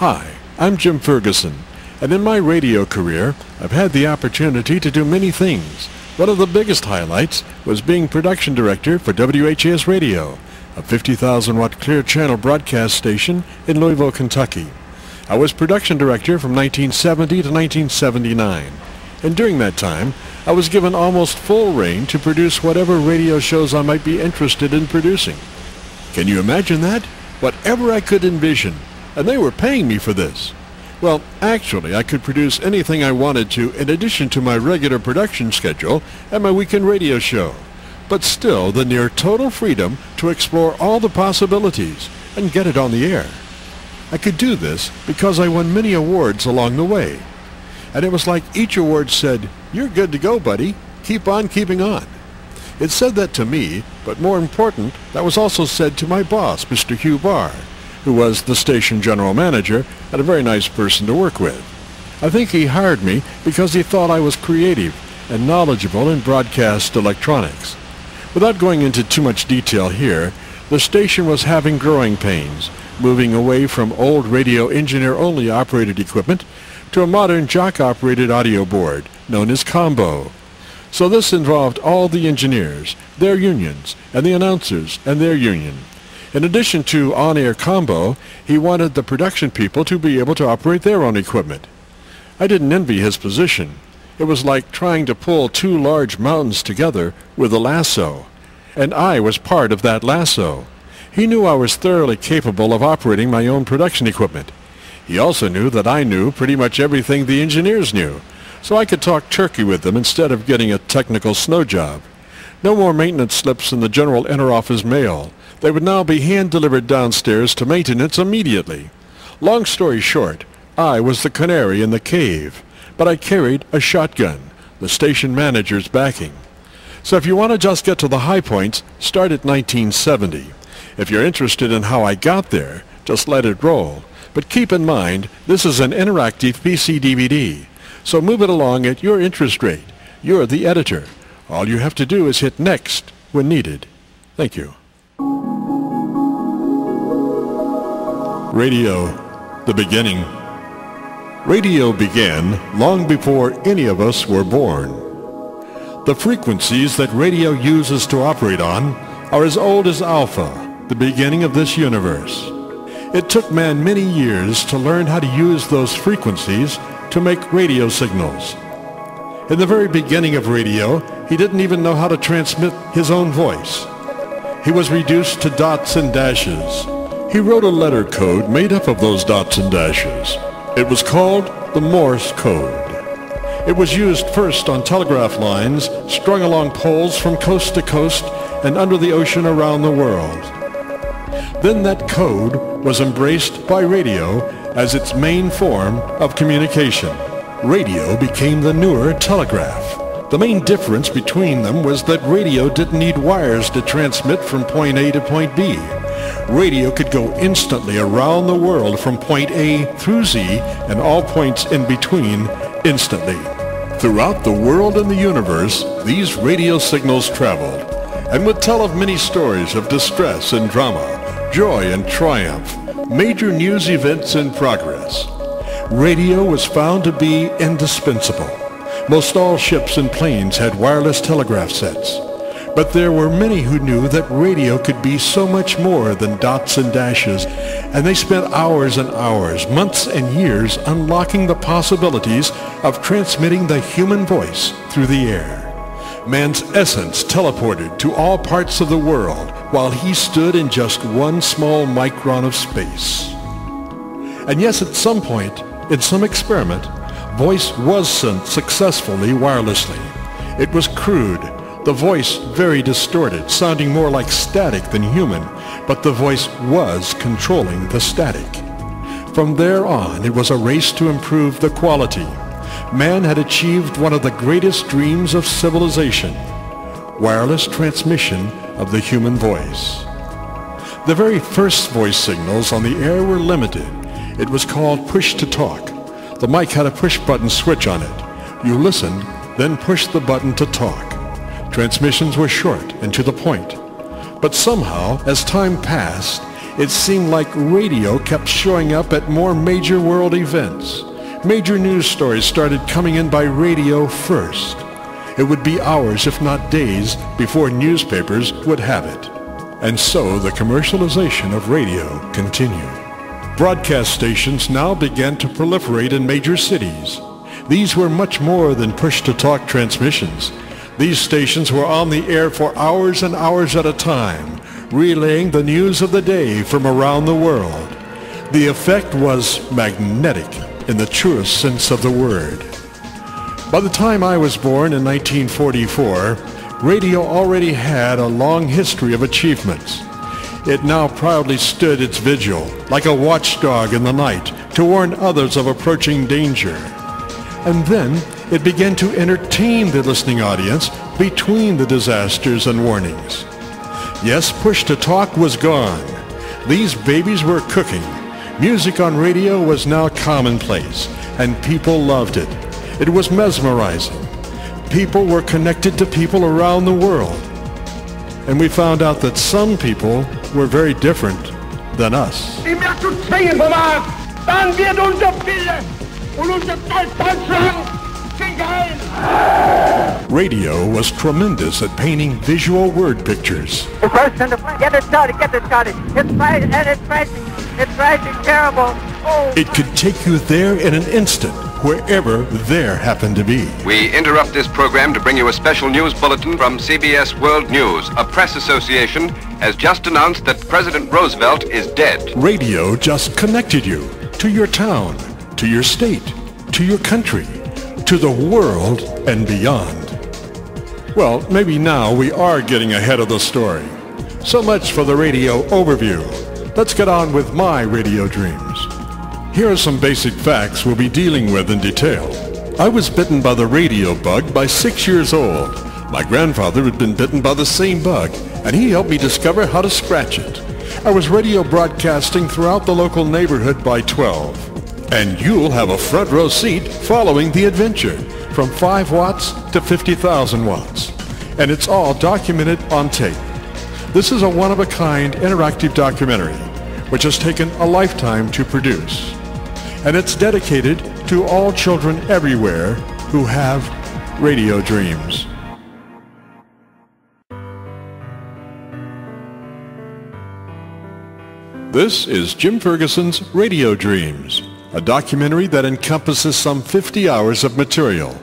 Hi, I'm Jim Fergusson, and in my radio career, I've had the opportunity to do many things. One of the biggest highlights was being production director for WHAS Radio, a 50,000 watt clear channel broadcast station in Louisville, Kentucky. I was production director from 1970 to 1979, and during that time, I was given almost full rein to produce whatever radio shows I might be interested in producing. Can you imagine that? Whatever I could envision, and they were paying me for this. Well, actually, I could produce anything I wanted to in addition to my regular production schedule and my weekend radio show, but still the near total freedom to explore all the possibilities and get it on the air. I could do this because I won many awards along the way. And it was like each award said, you're good to go, buddy. Keep on keeping on. It said that to me, but more important, that was also said to my boss, Mr. Hugh Barr, who was the station general manager and a very nice person to work with. I think he hired me because he thought I was creative and knowledgeable in broadcast electronics. Without going into too much detail here, the station was having growing pains, moving away from old radio engineer-only operated equipment to a modern jock-operated audio board known as Combo. So this involved all the engineers, their unions, and the announcers and their union. In addition to on-air combo, he wanted the production people to be able to operate their own equipment. I didn't envy his position. It was like trying to pull two large mountains together with a lasso. And I was part of that lasso. He knew I was thoroughly capable of operating my own production equipment. He also knew that I knew pretty much everything the engineers knew, so I could talk turkey with them instead of getting a technical snow job. No more maintenance slips in the general interoffice mail. They would now be hand-delivered downstairs to maintenance immediately. Long story short, I was the canary in the cave, but I carried a shotgun, the station manager's backing. So if you want to just get to the high points, start at 1970. If you're interested in how I got there, just let it roll. But keep in mind, this is an interactive PC DVD, so move it along at your interest rate. You're the editor. All you have to do is hit next when needed. Thank you. Radio, the beginning. Radio began long before any of us were born. The frequencies that radio uses to operate on are as old as Alpha, the beginning of this universe. It took man many years to learn how to use those frequencies to make radio signals. In the very beginning of radio, he didn't even know how to transmit his own voice. He was reduced to dots and dashes. He wrote a letter code made up of those dots and dashes. It was called the Morse code. It was used first on telegraph lines strung along poles from coast to coast and under the ocean around the world. Then that code was embraced by radio as its main form of communication. Radio became the newer telegraph. The main difference between them was that radio didn't need wires to transmit from point A to point B. Radio could go instantly around the world from point A through Z and all points in between instantly. Throughout the world and the universe, these radio signals traveled and would tell of many stories of distress and drama, joy and triumph, major news events in progress. Radio was found to be indispensable. Most all ships and planes had wireless telegraph sets. But there were many who knew that radio could be so much more than dots and dashes, and they spent hours and hours, months and years unlocking the possibilities of transmitting the human voice through the air. Man's essence teleported to all parts of the world while he stood in just one small micron of space. And yes, at some point, in some experiment, voice was sent successfully wirelessly. It was crude, the voice very distorted, sounding more like static than human, but the voice was controlling the static. From there on, it was a race to improve the quality. Man had achieved one of the greatest dreams of civilization, wireless transmission of the human voice. The very first voice signals on the air were limited. It was called push-to-talk. The mic had a push-button switch on it. You listened, then pushed the button to talk. Transmissions were short and to the point. But somehow, as time passed, it seemed like radio kept showing up at more major world events. Major news stories started coming in by radio first. It would be hours, if not days, before newspapers would have it. And so the commercialization of radio continued. Broadcast stations now began to proliferate in major cities. These were much more than push-to-talk transmissions. These stations were on the air for hours and hours at a time, relaying the news of the day from around the world. The effect was magnetic in the truest sense of the word. By the time I was born in 1944, radio already had a long history of achievements. It now proudly stood its vigil, like a watchdog in the night, to warn others of approaching danger. And then it began to entertain the listening audience between the disasters and warnings. Yes, push-to-talk was gone. These babies were cooking. Music on radio was now commonplace, and people loved it. It was mesmerizing. People were connected to people around the world. And we found out that some people were very different than us. Radio was tremendous at painting visual word pictures. Get started, get started. It's it's. It's terrible. Oh. It could take you there in an instant, wherever there happened to be. We interrupt this program to bring you a special news bulletin from CBS World News. A press association has just announced that President Roosevelt is dead. Radio just connected you to your town, to your state, to your country, to the world and beyond. Well, maybe now we are getting ahead of the story. So much for the radio overview. Let's get on with my radio dreams. Here are some basic facts we'll be dealing with in detail. I was bitten by the radio bug by six years old. My grandfather had been bitten by the same bug, and he helped me discover how to scratch it. I was radio broadcasting throughout the local neighborhood by 12. And you'll have a front row seat following the adventure, from 5 watts to 50,000 watts. And it's all documented on tape. This is a one-of-a-kind interactive documentary, which has taken a lifetime to produce. And it's dedicated to all children everywhere who have radio dreams. This is Jim Fergusson's Radio Dreams, a documentary that encompasses some 50 hours of material,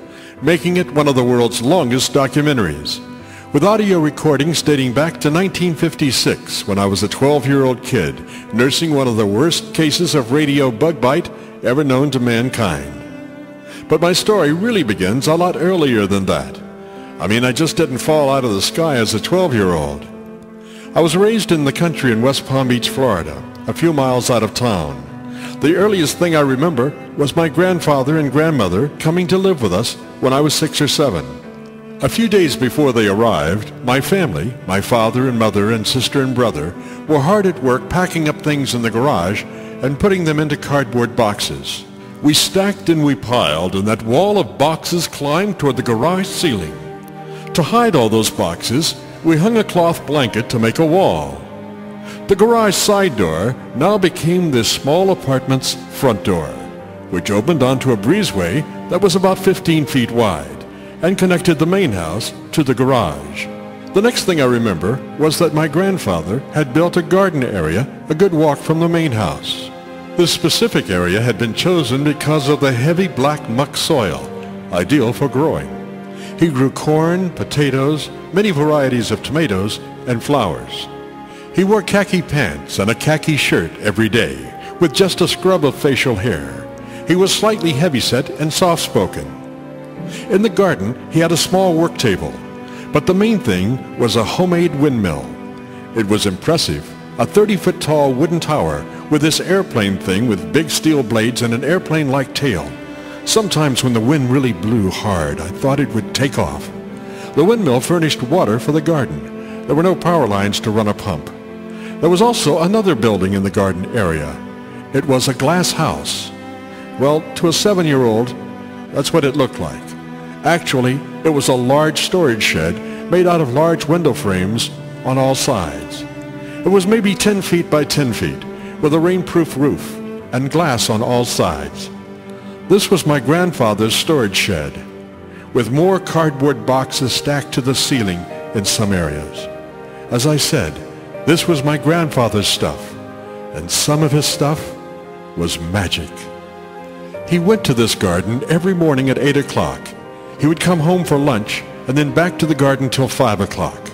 making it one of the world's longest documentaries. With audio recordings dating back to 1956 when I was a 12-year-old kid nursing one of the worst cases of radio bug bite ever known to mankind. But my story really begins a lot earlier than that. I mean, I just didn't fall out of the sky as a 12-year-old. I was raised in the country in West Palm Beach, Florida, a few miles out of town. The earliest thing I remember was my grandfather and grandmother coming to live with us when I was six or seven. A few days before they arrived, my family, my father and mother and sister and brother, were hard at work packing up things in the garage and putting them into cardboard boxes. We stacked and we piled, and that wall of boxes climbed toward the garage ceiling. To hide all those boxes, we hung a cloth blanket to make a wall. The garage side door now became this small apartment's front door, which opened onto a breezeway that was about 15 feet wide and connected the main house to the garage. The next thing I remember was that my grandfather had built a garden area a good walk from the main house. This specific area had been chosen because of the heavy black muck soil, ideal for growing. He grew corn, potatoes, many varieties of tomatoes, and flowers. He wore khaki pants and a khaki shirt every day, with just a scrub of facial hair. He was slightly heavyset and soft-spoken. In the garden, he had a small work table, but the main thing was a homemade windmill. It was impressive, a 30-foot tall wooden tower with this airplane thing with big steel blades and an airplane-like tail. Sometimes when the wind really blew hard, I thought it would take off. The windmill furnished water for the garden. There were no power lines to run a pump. There was also another building in the garden area. It was a glass house. Well, to a seven-year-old, that's what it looked like. Actually, it was a large storage shed made out of large window frames on all sides. It was maybe 10 feet by 10 feet, with a rainproof roof and glass on all sides. This was my grandfather's storage shed, with more cardboard boxes stacked to the ceiling in some areas. As I said, this was my grandfather's stuff, and some of his stuff was magic. He went to this garden every morning at 8 o'clock. He would come home for lunch and then back to the garden till 5 o'clock.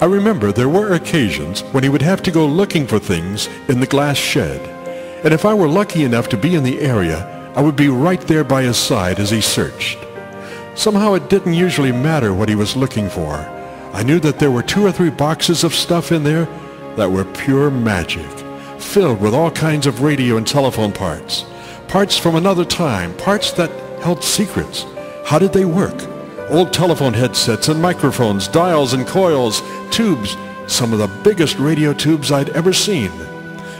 I remember there were occasions when he would have to go looking for things in the glass shed, and if I were lucky enough to be in the area, I would be right there by his side as he searched. Somehow it didn't usually matter what he was looking for. I knew that there were two or three boxes of stuff in there that were pure magic, filled with all kinds of radio and telephone parts. Parts from another time, parts that held secrets. How did they work? Old telephone headsets and microphones, dials and coils, tubes, some of the biggest radio tubes I'd ever seen.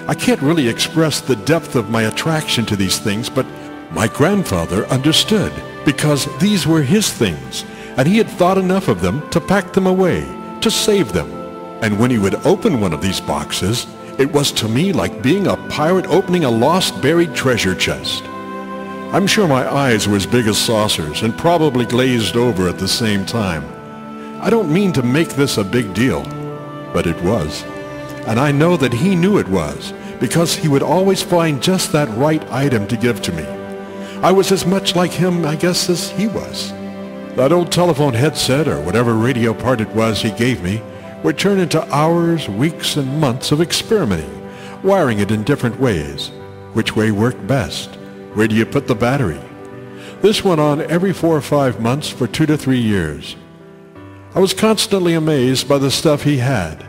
I can't really express the depth of my attraction to these things, but my grandfather understood because these were his things, and he had thought enough of them to pack them away, to save them. And when he would open one of these boxes, it was to me like being a pirate opening a lost buried treasure chest. I'm sure my eyes were as big as saucers and probably glazed over at the same time. I don't mean to make this a big deal, but it was. And I know that he knew it was, because he would always find just that right item to give to me. I was as much like him, I guess, as he was. That old telephone headset, or whatever radio part it was he gave me, would turn into hours, weeks, and months of experimenting, wiring it in different ways. Which way worked best? Where do you put the battery? This went on every four or five months for two to three years. I was constantly amazed by the stuff he had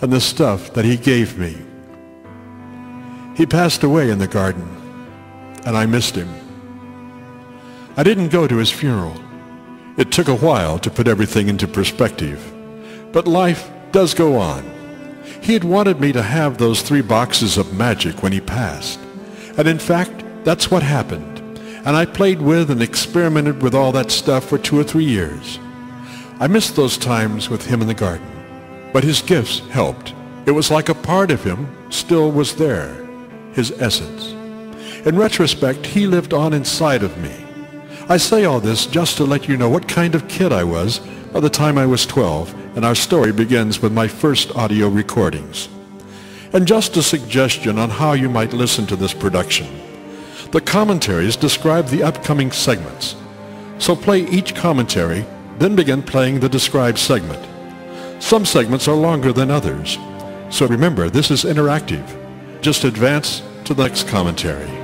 and the stuff that he gave me. He passed away in the garden, and I missed him. I didn't go to his funeral. It took a while to put everything into perspective. But life does go on. He had wanted me to have those three boxes of magic when he passed. And in fact, that's what happened. And I played with and experimented with all that stuff for two or three years. I missed those times with him in the garden. But his gifts helped. It was like a part of him still was there, his essence. In retrospect, he lived on inside of me. I say all this just to let you know what kind of kid I was by the time I was 12, and our story begins with my first audio recordings. And just a suggestion on how you might listen to this production. The commentaries describe the upcoming segments. So play each commentary, then begin playing the described segment. Some segments are longer than others. So remember, this is interactive. Just advance to the next commentary.